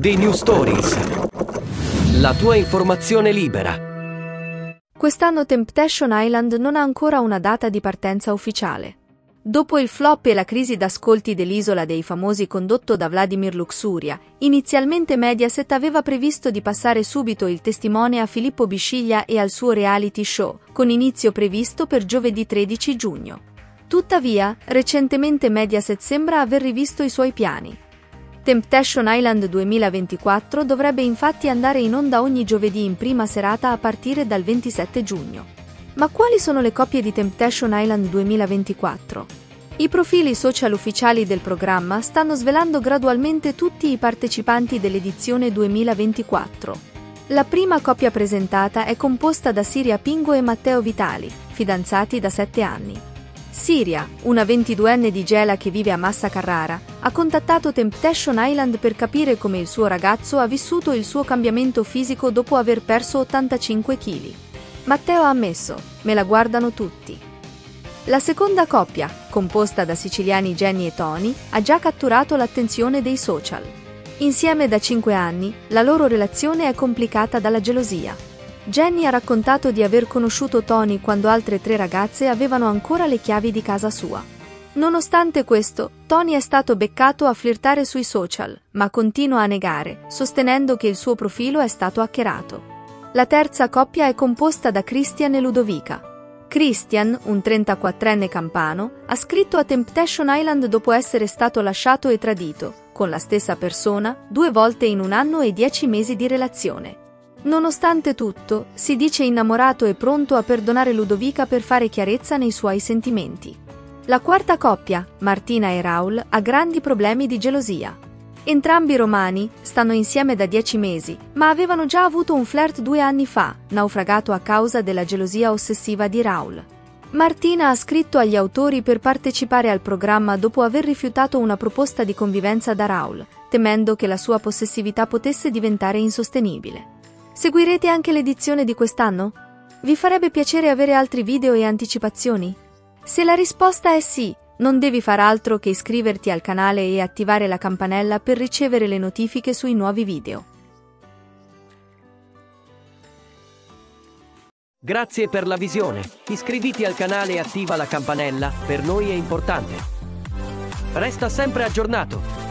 The New Stories. La tua informazione libera. Quest'anno Temptation Island non ha ancora una data di partenza ufficiale. Dopo il flop e la crisi d'ascolti dell'Isola dei Famosi condotto da Vladimir Luxuria, inizialmente Mediaset aveva previsto di passare subito il testimone a Filippo Bisciglia e al suo reality show, con inizio previsto per giovedì 13 giugno. Tuttavia, recentemente Mediaset sembra aver rivisto i suoi piani. Temptation Island 2024 dovrebbe infatti andare in onda ogni giovedì in prima serata a partire dal 27 giugno. Ma quali sono le coppie di Temptation Island 2024? I profili social ufficiali del programma stanno svelando gradualmente tutti i partecipanti dell'edizione 2024. La prima coppia presentata è composta da Siria Pingo e Matteo Vitali, fidanzati da 7 anni. Siria, una 22enne di Gela che vive a Massa Carrara, ha contattato Temptation Island per capire come il suo ragazzo ha vissuto il suo cambiamento fisico dopo aver perso 85 kg. Matteo ha ammesso, me la guardano tutti. La seconda coppia, composta da siciliani Jenny e Tony, ha già catturato l'attenzione dei social. Insieme da 5 anni, la loro relazione è complicata dalla gelosia. Jenny ha raccontato di aver conosciuto Tony quando altre tre ragazze avevano ancora le chiavi di casa sua. Nonostante questo, Tony è stato beccato a flirtare sui social, ma continua a negare, sostenendo che il suo profilo è stato hackerato. La terza coppia è composta da Christian e Ludovica. Christian, un 34enne campano, ha scritto a Temptation Island dopo essere stato lasciato e tradito, con la stessa persona, due volte in un anno e dieci mesi di relazione. Nonostante tutto, si dice innamorato e pronto a perdonare Ludovica per fare chiarezza nei suoi sentimenti. La quarta coppia, Martina e Raul, ha grandi problemi di gelosia. Entrambi romani stanno insieme da dieci mesi, ma avevano già avuto un flirt due anni fa, naufragato a causa della gelosia ossessiva di Raul. Martina ha scritto agli autori per partecipare al programma dopo aver rifiutato una proposta di convivenza da Raul, temendo che la sua possessività potesse diventare insostenibile. Seguirete anche l'edizione di quest'anno? Vi farebbe piacere avere altri video e anticipazioni? Se la risposta è sì, non devi far altro che iscriverti al canale e attivare la campanella per ricevere le notifiche sui nuovi video. Grazie per la visione. Iscriviti al canale e attiva la campanella, per noi è importante. Resta sempre aggiornato.